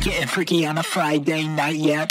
Getting freaky on a Friday night, yeah.